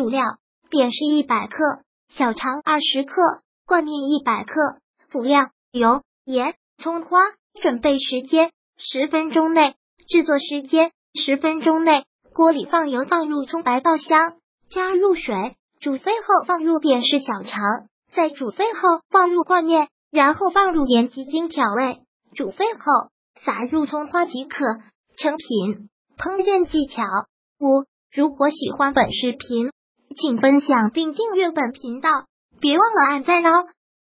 主料扁食一百克，小肠二十克，灌面一百克。辅料油、盐、葱花。准备时间十分钟内，制作时间十分钟内。锅里放油，放入葱白爆香，加入水煮沸后放入扁食小肠，在煮沸后放入灌面，然后放入盐鸡精调味，煮沸后撒入葱花即可成品。烹饪技巧五：如果喜欢本视频，请分享并订阅本频道，别忘了按赞哦。